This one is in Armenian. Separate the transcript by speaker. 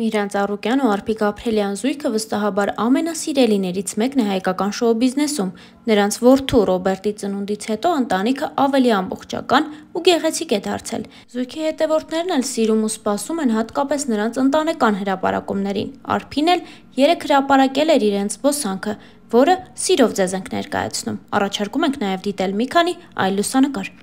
Speaker 1: Միհրան Ծառուկյան ու Արփիկ Ապրելյան զույգը վստահաբար ամենասիրելիներից մեկն է հայկական շոու բիզնեսում։ Նրանց որդու Ռոբերտի ծնունդից հետո ընտանիքը ավելի ամբողջական ու գեղեցիկ է դարձել։ Զույգի հետևորդներն էլ սիրում ու սպասում են հատկապես նրանց ընտանեկան հրապարակումներին։ Արփին էլ երեք հրապարակել էր իրենց զբոսանքը, որը սիրով ձեզ ենք ներկայացնում։ Առաջարկում ենք նաև դիտել մի քանի այլ լուսանկար։